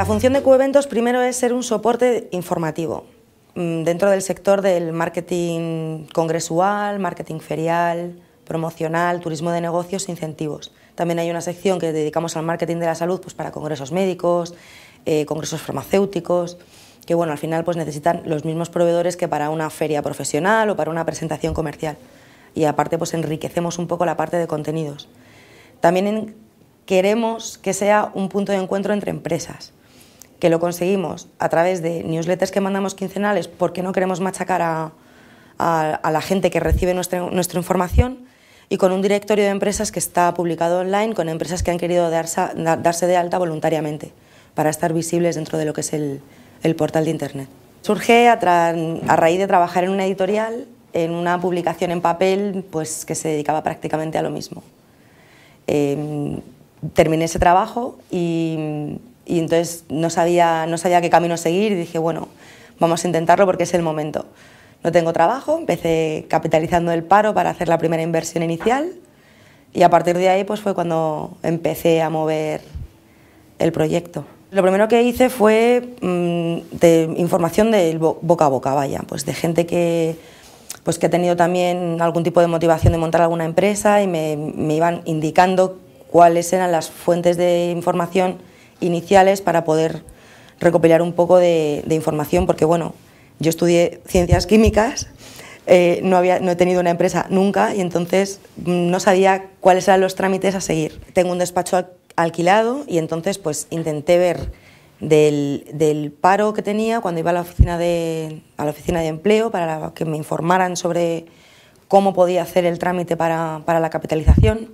La función de Cueventos primero es ser un soporte informativo mm, dentro del sector del marketing congresual, marketing ferial, promocional, turismo de negocios incentivos. También hay una sección que dedicamos al marketing de la salud pues para congresos médicos, eh, congresos farmacéuticos, que bueno, al final pues necesitan los mismos proveedores que para una feria profesional o para una presentación comercial. Y aparte pues enriquecemos un poco la parte de contenidos. También queremos que sea un punto de encuentro entre empresas, que lo conseguimos a través de newsletters que mandamos quincenales porque no queremos machacar a, a, la gente que recibe nuestra, nuestra información y con un directorio de empresas que está publicado online con empresas que han querido darse, darse de alta voluntariamente para estar visibles dentro de lo que es el, el portal de Internet. Surge a, a, raíz de trabajar en una editorial, en una publicación en papel pues, que se dedicaba prácticamente a lo mismo. Eh, terminé ese trabajo y, y, entonces no sabía, no sabía qué camino seguir y dije, bueno, vamos a intentarlo porque es el momento no tengo trabajo, empecé capitalizando el paro para hacer la primera inversión inicial y a partir de ahí pues fue cuando empecé a mover el proyecto. Lo primero que hice fue mm, de información boca a boca, vaya, pues de gente que, pues que ha tenido también algún tipo de motivación de montar alguna empresa y me, me iban indicando cuáles eran las fuentes de información iniciales para poder recopilar un poco de, de información, porque bueno, yo estudié ciencias químicas, eh, no, había, no he tenido una empresa nunca y entonces no sabía cuáles eran los trámites a seguir. Tengo un despacho alquilado y entonces pues intenté ver del, del, paro que tenía cuando iba a la oficina de, a la oficina de empleo para que me informaran sobre cómo podía hacer el trámite para, para, la capitalización,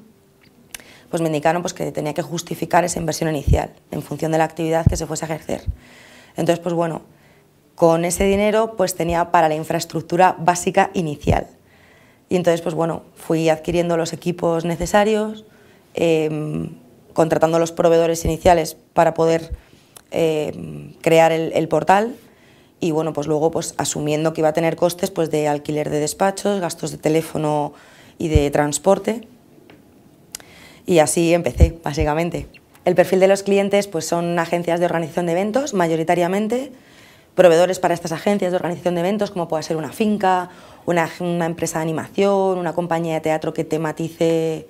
pues me indicaron pues, que tenía que justificar esa inversión inicial en función de la actividad que se fuese a ejercer. Entonces, pues bueno, con ese dinero pues tenía para la infraestructura básica inicial. Y entonces pues bueno, fui adquiriendo los equipos necesarios, em, contratando los proveedores iniciales para poder em, crear el, portal y bueno, pues luego pues asumiendo que iba a tener costes pues de alquiler de despachos, gastos de teléfono y de transporte. Y así empecé, básicamente. El perfil de los clientes pues son agencias de organización de eventos, mayoritariamente, proveedores para estas agencias de organización de eventos, como pueda ser una finca, una, empresa de animación, una compañía de teatro que tematice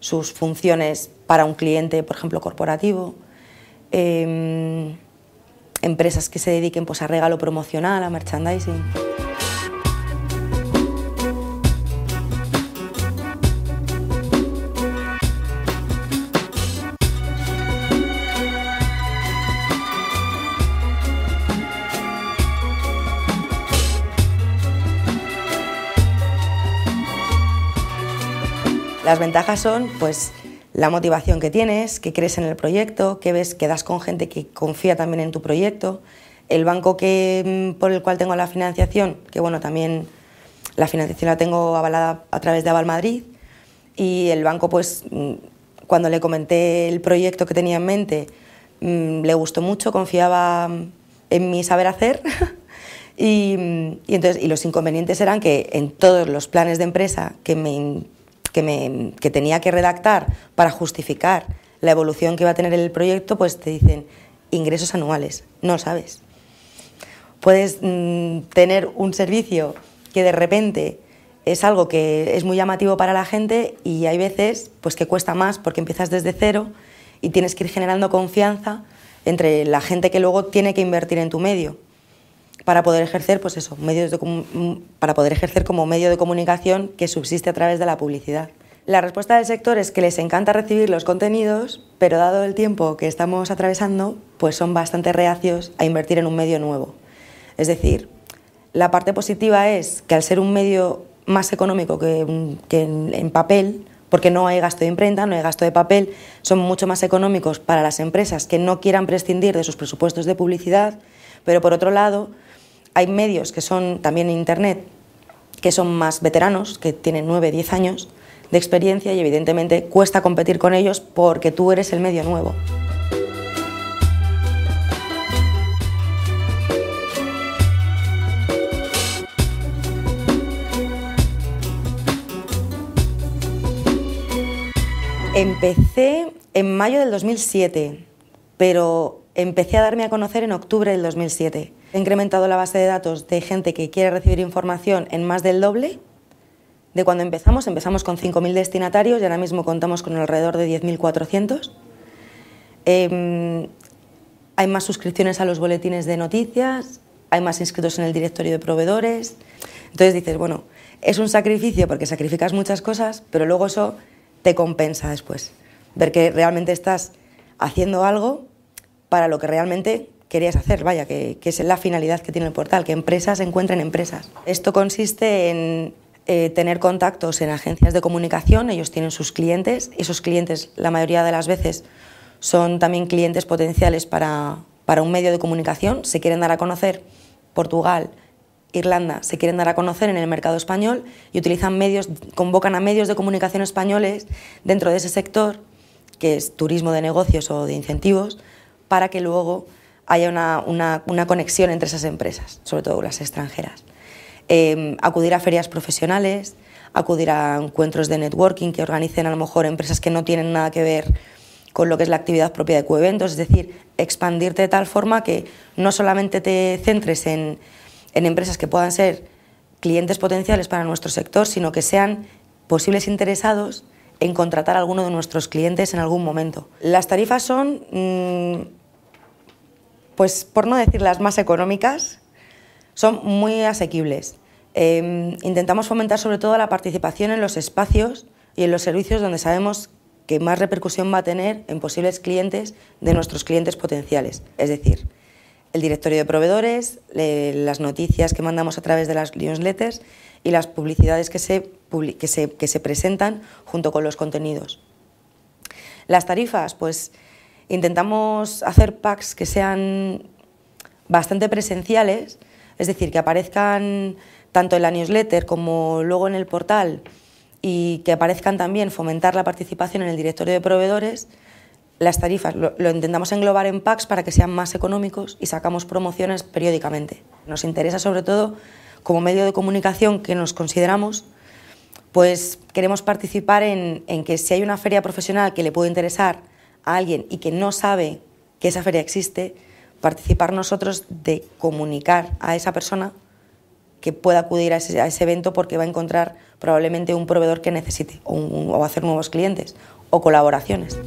sus funciones para un cliente, por ejemplo, corporativo. Em, empresas que se dediquen pues, a regalo promocional, a merchandising. Las ventajas son pues la motivación que tienes, que crees en el proyecto, que ves que das con gente que confía también en tu proyecto, el banco que, mm, por el cual tengo la financiación, que bueno, también la financiación la tengo avalada a través de Aval Madrid. Y el banco pues mm, cuando le comenté el proyecto que tenía en mente mm, le gustó mucho, confiaba en mi saber hacer. Y, y, entonces, y los inconvenientes eran que en todos los planes de empresa que me que, me, que tenía que redactar para justificar la evolución que iba a tener el proyecto, pues te dicen ingresos anuales, no sabes. Puedes mm, tener un servicio que de repente es algo que es muy llamativo para la gente y hay veces pues que cuesta más porque empiezas desde cero y tienes que ir generando confianza entre la gente que luego tiene que invertir en tu medio para poder ejercer, pues eso, medios de, para poder ejercer como medio de comunicación que subsiste a través de la publicidad. La respuesta del sector es que les encanta recibir los contenidos, pero dado el tiempo que estamos atravesando, pues son bastante reacios a invertir en un medio nuevo. Es decir, la parte positiva es que al ser un medio más económico que, que en papel, porque no hay gasto de imprenta, no hay gasto de papel, son mucho más económicos para las empresas que no quieran prescindir de sus presupuestos de publicidad, pero por otro lado, hay medios que son también en Internet, que son más veteranos, que tienen 9, 10 años de experiencia y evidentemente cuesta competir con ellos porque tú eres el medio nuevo. Empecé en mayo del 2007, pero empecé a darme a conocer en octubre del 2007. He incrementado la base de datos de gente que quiere recibir información en más del doble de cuando empezamos. Empezamos con 5.000 destinatarios y ahora mismo contamos con alrededor de 10.400. Em, hay más suscripciones a los boletines de noticias, hay más inscritos en el directorio de proveedores. Entonces dices, bueno, es un sacrificio porque sacrificas muchas cosas, pero luego eso te compensa después. Ver que realmente estás haciendo algo para lo que realmente querías hacer, vaya, que, es la finalidad que tiene el portal, que empresas encuentren empresas. Esto consiste en eh, tener contactos en agencias de comunicación, ellos tienen sus clientes, esos clientes la mayoría de las veces son también clientes potenciales para, para un medio de comunicación, se quieren dar a conocer Portugal, Irlanda, se quieren dar a conocer en el mercado español y utilizan medios, convocan a medios de comunicación españoles dentro de ese sector, que es turismo de negocios o de incentivos, para que luego haya una, conexión entre esas empresas, sobre todo las extranjeras. Em, acudir a ferias profesionales, acudir a encuentros de networking que organicen a lo mejor empresas que no tienen nada que ver con lo que es la actividad propia de Cueventos, es decir, expandirte de tal forma que no solamente te centres en, en empresas que puedan ser clientes potenciales para nuestro sector, sino que sean posibles interesados en contratar a alguno de nuestros clientes en algún momento. Las tarifas son mm, pues por no decir las más económicas, son muy asequibles. Em, intentamos fomentar sobre todo la participación en los espacios y en los servicios donde sabemos que más repercusión va a tener en posibles clientes de nuestros clientes potenciales. Es decir, el directorio de proveedores, las noticias que mandamos a través de las newsletters y las publicidades que se, que se, que se presentan junto con los contenidos. Las tarifas, pues Intentamos hacer packs que sean bastante presenciales, es decir, que aparezcan tanto en la newsletter como luego en el portal y que aparezcan también, fomentar la participación en el directorio de proveedores. Las tarifas lo, intentamos englobar en packs para que sean más económicos y sacamos promociones periódicamente. Nos interesa sobre todo, como medio de comunicación que nos consideramos, pues queremos participar en, en que si hay una feria profesional que le puede interesar a alguien y que no sabe que esa feria existe, participar nosotros de comunicar a esa persona que pueda acudir a ese, evento porque va a encontrar probablemente un proveedor que necesite o, o hacer nuevos clientes o colaboraciones.